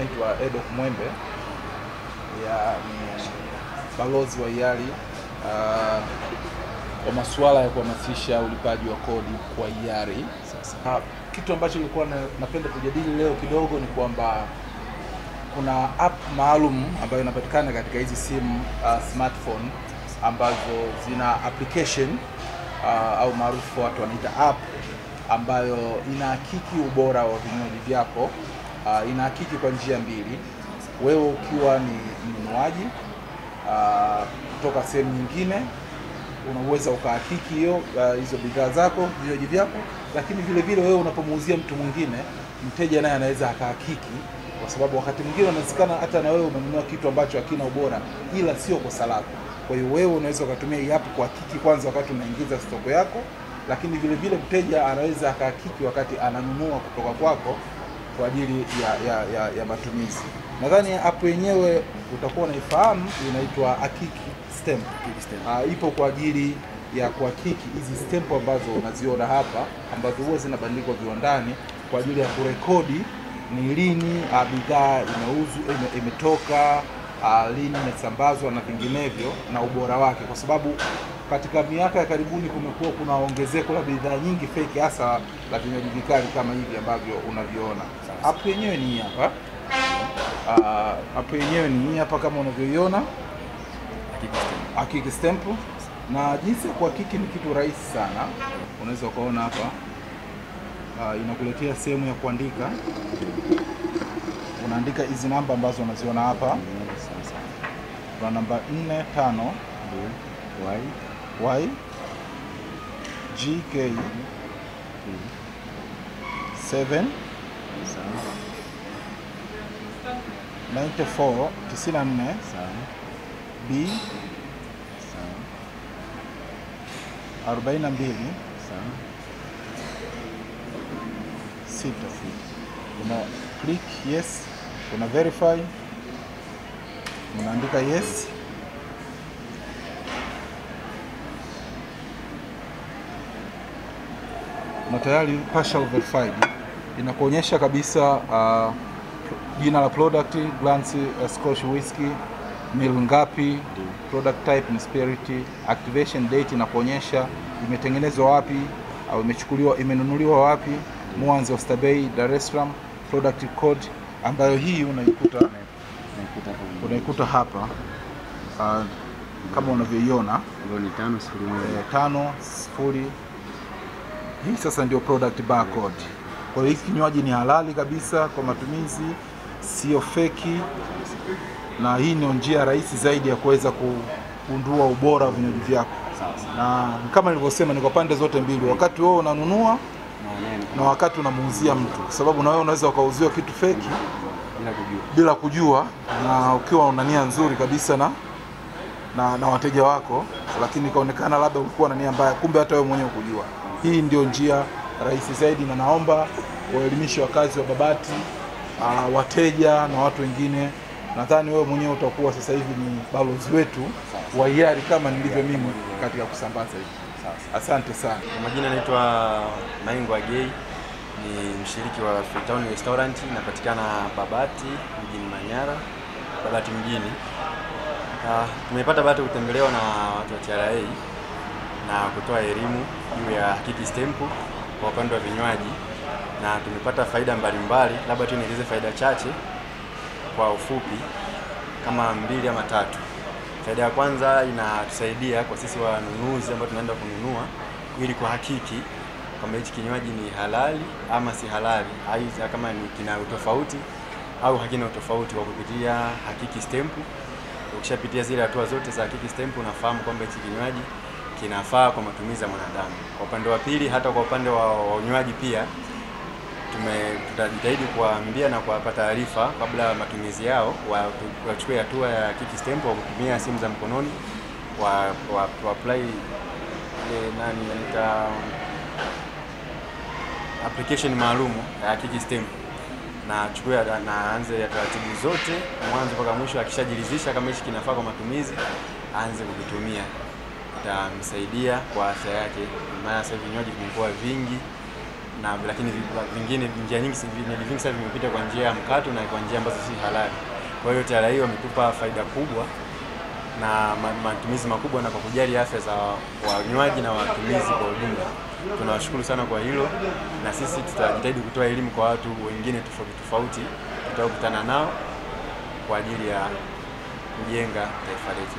naitwa Edok Mwembe ya ni balozi wa IARI uh, kwa masuala ya kuhamasisha ulipaji wa kodi kwa IARI. Sasa kitu ambacho nilikuwa na, napenda kujadili leo kidogo ni kwamba kuna app maalum ambayo inapatikana katika hizi simu uh, smartphone ambazo zina application uh, au maarufu watu wanaita app ambayo inahakiki ubora wa vinywaji vyako. Uh, inahakiki kwa njia mbili. Wewe ukiwa ni mnunuaji uh, kutoka sehemu nyingine unaweza ukahakiki hiyo hizo uh, bidhaa zako vinywaji vyako, lakini vile vile wewe unapomuuzia mtu mwingine, mteja naye anaweza akahakiki, kwa sababu wakati mwingine unawezekana hata na wewe umenunua kitu ambacho hakina ubora, ila sio kosa lako. Kwa hiyo wewe unaweza ukatumia hii app kuhakiki kwanza wakati unaingiza stoko yako, lakini vile vile mteja anaweza akahakiki wakati ananunua kutoka kwako kwa ajili ya, ya, ya, ya matumizi. Nadhani app yenyewe utakuwa unaifahamu, inaitwa Akiki Stamp. Uh, ipo kwa ajili ya kuhakiki hizi stamp ambazo unaziona hapa ambazo huwa zinabandikwa viwandani kwa ajili ya kurekodi ni lini uh, bidhaa imeuzwa ime, imetoka uh, lini imesambazwa na vinginevyo na ubora wake, kwa sababu katika miaka ya karibuni kumekuwa kuna ongezeko la bidhaa nyingi fake, hasa la vinywaji vikali kama hivi ambavyo unaviona. App yenyewe ni hapa. Uh, app yenyewe ni hii hapa kama unavyoiona. Hakiki Stamp, na jinsi ya kuhakiki ni kitu rahisi sana. Unaweza ukaona hapa. Uh, inakuletea sehemu ya kuandika, unaandika hizi namba ambazo unaziona hapa, kuna namba 4 5 Y. G K. 7 94 94 B. 42 sita. Una click yes, una verify, unaandika yes. Na tayari partial verified inakuonyesha kabisa uh, jina la product glance, uh, Scotch Whisky mil ngapi, product type ni spirit, activation date inakuonyesha imetengenezwa wapi au imechukuliwa imenunuliwa wapi, Mwanza Oysterbay, Dar es Salaam, product code ambayo hii unaikuta unaikuta hapa uh, kama unavyoiona eh, tano sifuri. Hii sasa ndio product barcode. Kwa hiyo hiki kinywaji ni halali kabisa kwa matumizi, sio feki, na hii ndio njia rahisi zaidi ya kuweza kugundua ubora wa vinywaji vyako, na kama nilivyosema, ni kwa pande zote mbili, wakati wewe unanunua Na wakati unamuuzia mtu, kwa sababu na wewe unaweza ukauziwa kitu feki bila kujua. bila kujua, na ukiwa una nia nzuri kabisa na na, na wateja wako, lakini ikaonekana labda ulikuwa na nia mbaya, kumbe hata wewe mwenyewe kujua. Hii ndio njia rahisi zaidi, na naomba waelimishe wakazi wa Babati, uh, wateja na watu wengine. Nadhani wewe mwenyewe utakuwa sasa hivi ni balozi wetu wa hiari kama nilivyo mimi katika kusambaza hivi. Asante sana. Kwa majina naitwa Maingo Agei, ni mshiriki wa Freetown Restaurant, inapatikana Babati mjini Manyara, Babati mjini. Ah, tumepata bahati kutembelewa na watu wa TRA na kutoa elimu juu ya Hakiki Stamp kwa upande wa vinywaji, na tumepata faida mbalimbali. Labda tu nieleze faida chache kwa ufupi, kama mbili ama tatu. Faida ya kwanza inatusaidia kwa sisi wanunuzi ambao tunaenda kununua ili kuhakiki kwamba hichi kinywaji ni halali ama si halali, aidha kama ni kina utofauti au hakina utofauti, wa kupitia Hakiki stempu. Ukishapitia zile hatua zote za Hakiki stempu, unafahamu kwamba hichi kinywaji kinafaa kwa matumizi ya mwanadamu. Kwa upande wa pili, hata kwa upande wa wanywaji pia tume tutajitahidi kuwaambia na kuwapa taarifa kabla ya matumizi yao, wa- wachukue hatua ya kiki Stamp wa kutumia simu za mkononi, wa, wa, wa apply ile nani anaita application maalum ya kiki Stamp na achukue na aanze taratibu zote mwanzo mpaka mwisho. Akishajiridhisha kama hichi kinafaa kwa matumizi, aanze kukitumia, itamsaidia kwa afya yake, maana sasa vinywaji vimekuwa vingi na lakini vi- vingine njia nyingi vinywaji vingi sasa vimepita kwa njia ya mkato na kwa njia ambazo si halali. Kwa hiyo TRA wametupa faida kubwa na matumizi makubwa na kwa kujali afya za wanywaji na watumizi kwa ujumla. Tunawashukuru sana kwa hilo, na sisi tutajitahidi kutoa elimu kwa watu wengine tofauti tofauti tutaokutana nao kwa ajili ya kujenga taifa letu.